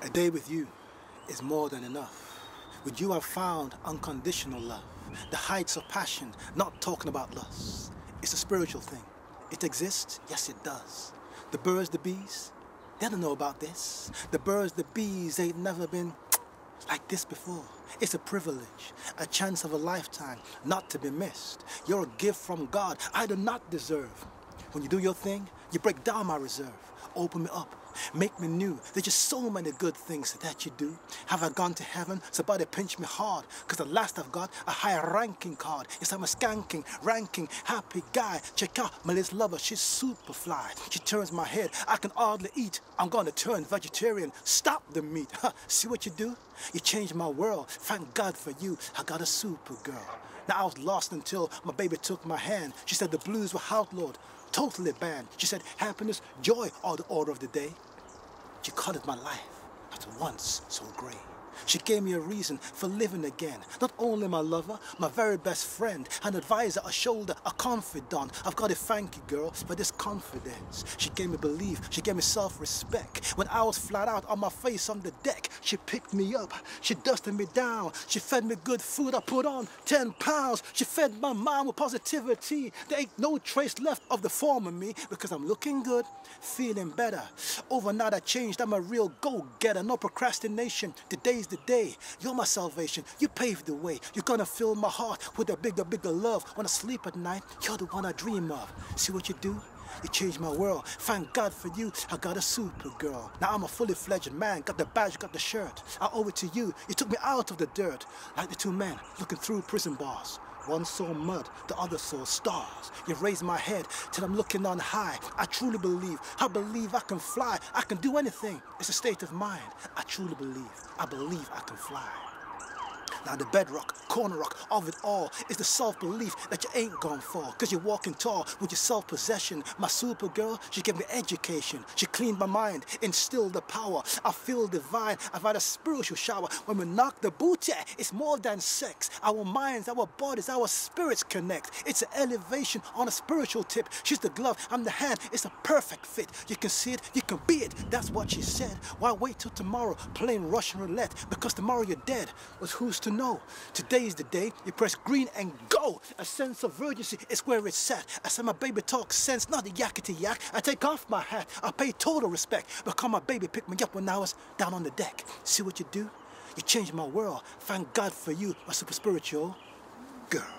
A day with you is more than enough. With you I've found unconditional love. The heights of passion, not talking about lust. It's a spiritual thing. It exists? Yes, it does. The birds, the bees, they don't know about this. The birds, the bees, they've never been like this before. It's a privilege, a chance of a lifetime, not to be missed. You're a gift from God I do not deserve. When you do your thing, you break down my reserve, open me up, make me new. There's just so many good things that you do. Have I gone to heaven? Somebody pinch me hard, cause the last I've got a higher ranking card. Yes, I'm a skanking, ranking, happy guy. Check out my little lover, she's super fly. She turns my head, I can hardly eat. I'm gonna turn vegetarian, stop the meat. See what you do? You changed my world. Thank God for you. I got a super girl. Now I was lost until my baby took my hand. She said the blues were outlawed, totally banned. She said happiness, joy are the order of the day. She colored my life at once so great. She gave me a reason for living again. Not only my lover, my very best friend, an advisor, a shoulder, a confidant. I've got to thank you, girl, for this confidence. She gave me belief, she gave me self-respect. When I was flat out on my face on the deck, she picked me up, she dusted me down, she fed me good food. I put on 10 pounds. She fed my mind with positivity. There ain't no trace left of the former me because I'm looking good, feeling better. Overnight I changed, I'm a real go-getter, no procrastination. Today's the day. You're my salvation. You paved the way. You're gonna fill my heart with a bigger, bigger love. When I sleep at night, you're the one I dream of. See what you do? You changed my world. Thank God for you. I got a super girl. Now I'm a fully fledged man. Got the badge, got the shirt. I owe it to you. You took me out of the dirt. Like the two men looking through prison bars. One saw mud, the other saw stars. You raised my head till I'm looking on high. I truly believe. I believe I can fly. I can do anything. It's a state of mind. I truly believe. I believe I can fly. Now the bedrock, corner rock of it all is the self-belief that you ain't gone far. Cause you're walking tall with your self-possession. My super girl, she gave me education. She cleaned my mind, instilled the power. I feel divine. I've had a spiritual shower. When we knock the boot, yeah, it's more than sex. Our minds, our bodies, our spirits connect. It's an elevation on a spiritual tip. She's the glove, I'm the hand. It's a perfect fit. You can see it, you can be it. That's what she said. Why wait till tomorrow playing Russian roulette? Because tomorrow you're dead. But who's to know? No, today is the day you press green and go. A sense of urgency is where it's at. I said my baby talk sense, not the yakety yak. I take off my hat. I pay total respect. But Because my baby picked me up when I was down on the deck. See what you do? You changed my world. Thank God for you, my super spiritual girl.